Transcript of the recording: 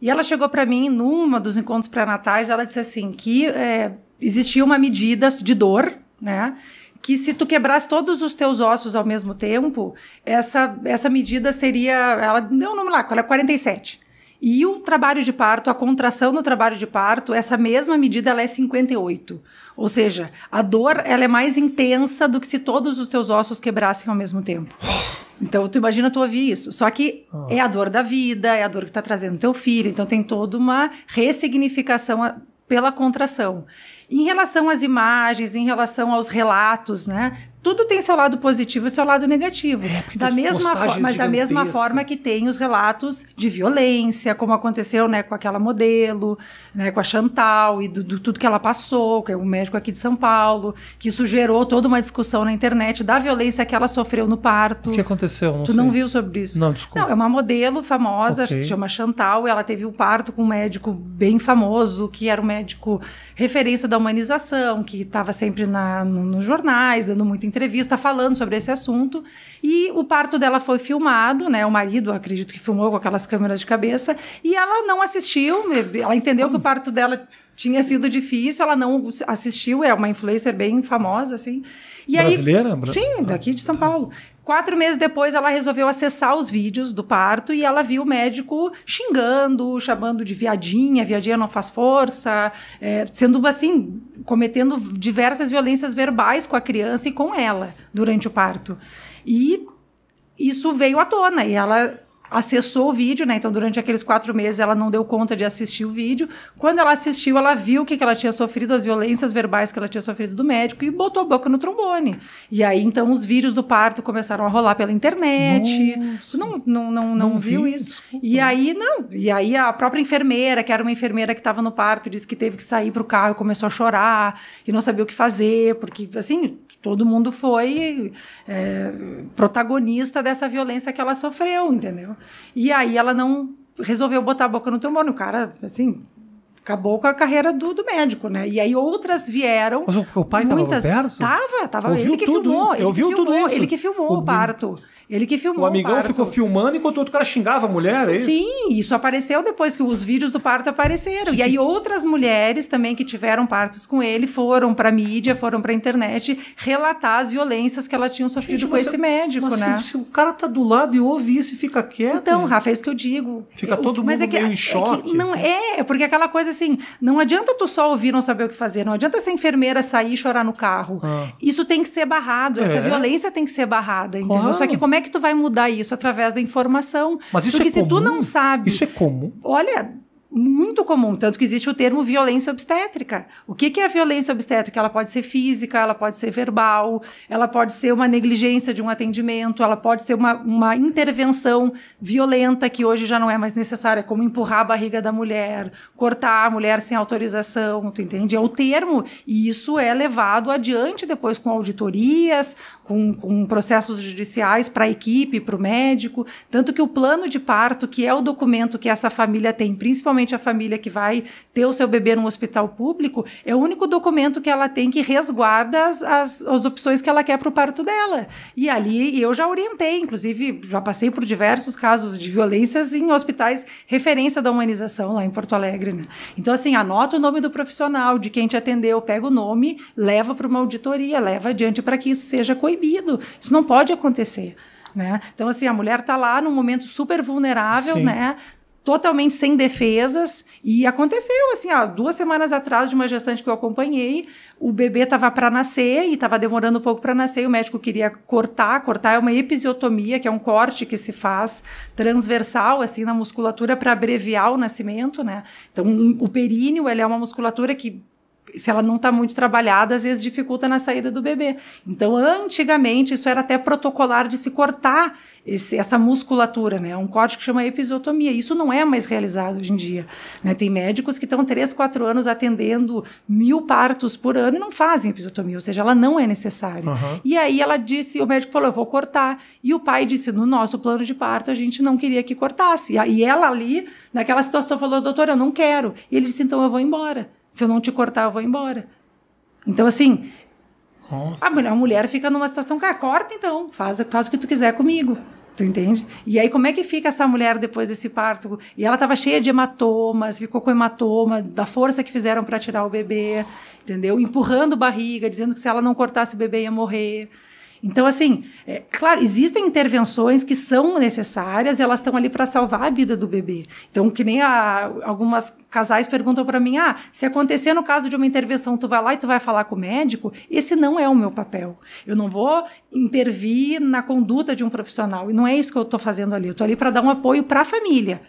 E ela chegou para mim numa dos encontros pré-natais, ela disse assim que é, existia uma medida de dor, né? Que se tu quebrasse todos os teus ossos ao mesmo tempo, essa, essa medida seria. Ela deu um número lá, ela é 47. E o trabalho de parto, a contração no trabalho de parto, essa mesma medida ela é 58. Ou seja, a dor ela é mais intensa do que se todos os teus ossos quebrassem ao mesmo tempo. Então, tu imagina tu ouvir isso. Só que oh. é a dor da vida, é a dor que está trazendo teu filho. Então, tem toda uma ressignificação pela contração. Em relação às imagens, em relação aos relatos, né? Tudo tem seu lado positivo e seu lado negativo. É, da mesma mas da mesma forma que tem os relatos de violência, como aconteceu né, com aquela modelo, né, com a Chantal e do, do, tudo que ela passou, que é um médico aqui de São Paulo, que isso gerou toda uma discussão na internet da violência que ela sofreu no parto. O que aconteceu? Não tu sei. não viu sobre isso? Não, desculpa. Não, é uma modelo famosa, okay. se chama Chantal, e ela teve um parto com um médico bem famoso, que era um médico referência da humanização, que estava sempre na, no, nos jornais, dando muita entrevista falando sobre esse assunto. E o parto dela foi filmado, né? O marido, acredito que filmou com aquelas câmeras de cabeça, e ela não assistiu, ela entendeu que o parto dela tinha sido difícil, ela não assistiu, é uma influencer bem famosa, assim. E Brasileira? Aí, sim, daqui de São Paulo. Quatro meses depois, ela resolveu acessar os vídeos do parto e ela viu o médico xingando, chamando de viadinha, viadinha não faz força, é, sendo assim, cometendo diversas violências verbais com a criança e com ela durante o parto. E isso veio à tona e ela acessou o vídeo, né? Então, durante aqueles quatro meses, ela não deu conta de assistir o vídeo. Quando ela assistiu, ela viu o que, que ela tinha sofrido, as violências verbais que ela tinha sofrido do médico e botou a boca no trombone. E aí, então, os vídeos do parto começaram a rolar pela internet. Nossa. Não, não, não, não, não viu vi, isso? Desculpa. E aí, não. E aí, a própria enfermeira, que era uma enfermeira que estava no parto, disse que teve que sair para o carro e começou a chorar e não sabia o que fazer, porque, assim, todo mundo foi é, protagonista dessa violência que ela sofreu, entendeu? E aí ela não resolveu botar a boca no trombone. O cara, assim, acabou com a carreira do, do médico, né? E aí outras vieram. Mas o, o pai estava perto? Tava, tava. Ele que tudo, filmou. Ele que filmou, ele que filmou o, o parto. Ele que filmou o amigão o ficou filmando enquanto o outro cara xingava a mulher, é isso? Sim, isso apareceu depois que os vídeos do parto apareceram. E aí outras mulheres também que tiveram partos com ele foram para mídia, foram para internet relatar as violências que elas tinham sofrido Gente, com esse médico, mas né? Se, se, o cara tá do lado e ouve isso e fica quieto. Então, Rafa, é isso que eu digo. Fica todo mas mundo é que, meio em choque. É que não assim. é, porque aquela coisa assim, não adianta tu só ouvir não saber o que fazer, não adianta essa enfermeira sair e chorar no carro. Ah. Isso tem que ser barrado, essa é. violência tem que ser barrada, entendeu? Claro. Só que como é que tu vai mudar isso através da informação. Mas isso Porque é comum? se tu não sabe. Isso é comum. Olha, muito comum, tanto que existe o termo violência obstétrica. O que, que é a violência obstétrica? Ela pode ser física, ela pode ser verbal, ela pode ser uma negligência de um atendimento, ela pode ser uma, uma intervenção violenta que hoje já não é mais necessária, como empurrar a barriga da mulher, cortar a mulher sem autorização, tu entende? É o termo, e isso é levado adiante depois com auditorias, com, com processos judiciais para a equipe, para o médico, tanto que o plano de parto, que é o documento que essa família tem, principalmente principalmente a família que vai ter o seu bebê num hospital público, é o único documento que ela tem que resguarda as, as, as opções que ela quer para o parto dela. E ali eu já orientei, inclusive já passei por diversos casos de violências em hospitais referência da humanização lá em Porto Alegre. Né? Então, assim, anota o nome do profissional, de quem te atendeu, pega o nome, leva para uma auditoria, leva adiante para que isso seja coibido. Isso não pode acontecer. Né? Então, assim, a mulher está lá num momento super vulnerável, Sim. né? Totalmente sem defesas. E aconteceu, assim, ó, duas semanas atrás de uma gestante que eu acompanhei, o bebê estava para nascer e estava demorando um pouco para nascer, e o médico queria cortar. Cortar é uma episiotomia, que é um corte que se faz transversal, assim, na musculatura para abreviar o nascimento, né? Então, o períneo, ele é uma musculatura que se ela não está muito trabalhada, às vezes dificulta na saída do bebê. Então, antigamente, isso era até protocolar de se cortar esse, essa musculatura, né? Um corte que chama episiotomia. Isso não é mais realizado hoje em dia. Né? Tem médicos que estão três, quatro anos atendendo mil partos por ano e não fazem episiotomia, ou seja, ela não é necessária. Uhum. E aí ela disse, o médico falou, eu vou cortar. E o pai disse, no nosso plano de parto a gente não queria que cortasse. E ela ali, naquela situação, falou, doutor, eu não quero. E ele disse, então eu vou embora. Se eu não te cortar, eu vou embora. Então, assim, a mulher, a mulher fica numa situação, cara, corta então, faz, faz o que tu quiser comigo. Tu entende? E aí, como é que fica essa mulher depois desse parto? E ela estava cheia de hematomas, ficou com hematoma, da força que fizeram para tirar o bebê, entendeu? Empurrando barriga, dizendo que se ela não cortasse o bebê ia morrer. Então, assim, é, claro, existem intervenções que são necessárias, elas estão ali para salvar a vida do bebê. Então, que nem a, algumas casais perguntam para mim: ah, se acontecer no caso de uma intervenção, tu vai lá e tu vai falar com o médico? Esse não é o meu papel. Eu não vou intervir na conduta de um profissional. E não é isso que eu estou fazendo ali. Eu estou ali para dar um apoio para a família